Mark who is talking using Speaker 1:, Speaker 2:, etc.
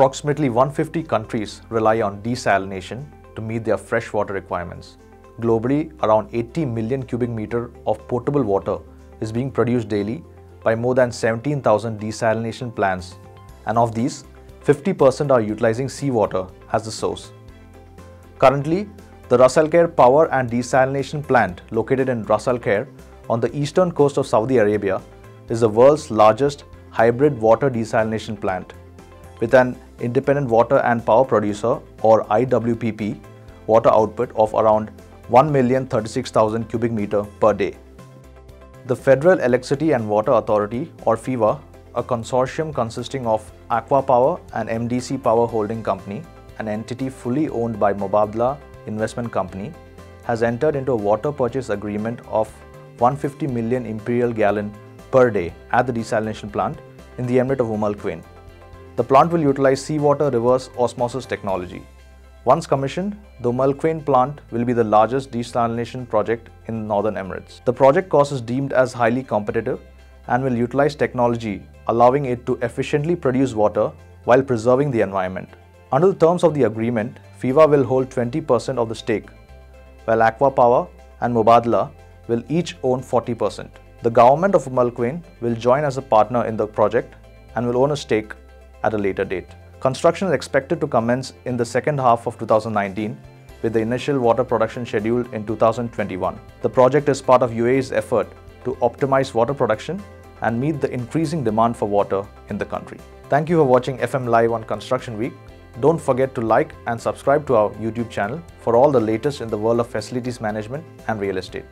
Speaker 1: Approximately 150 countries rely on desalination to meet their freshwater requirements. Globally, around 80 million cubic meter of potable water is being produced daily by more than 17,000 desalination plants and of these, 50% are utilizing seawater as the source. Currently, the Ras Al Khair Power and Desalination Plant located in Ras Al Khair on the eastern coast of Saudi Arabia is the world's largest hybrid water desalination plant with an independent water and power producer or IWPP water output of around 1,036,000 cubic meter per day. The Federal Electricity and Water Authority or FEWA, a consortium consisting of ACWA Power and MDC Power Holding Company, an entity fully owned by Mubadala Investment Company, has entered into a water purchase agreement of 150 million imperial gallon per day at the desalination plant in the Emirate of Umm Al Quwain. The plant will utilize seawater reverse osmosis technology. Once commissioned, the Umm plant will be the largest desalination project in Northern Emirates. The project cost is deemed as highly competitive and will utilize technology allowing it to efficiently produce water while preserving the environment. Under the terms of the agreement, FEWA will hold 20% of the stake, while ACWA Power and Mubadala will each own 40%. The government of Umm will join as a partner in the project and will own a stake at a later date. Construction is expected to commence in the second half of 2019 with the initial water production scheduled in 2021. The project is part of UAE's effort to optimize water production and meet the increasing demand for water in the country. Thank you for watching FM Live on Construction Week. Don't forget to like and subscribe to our YouTube channel for all the latest in the world of facilities management and real estate.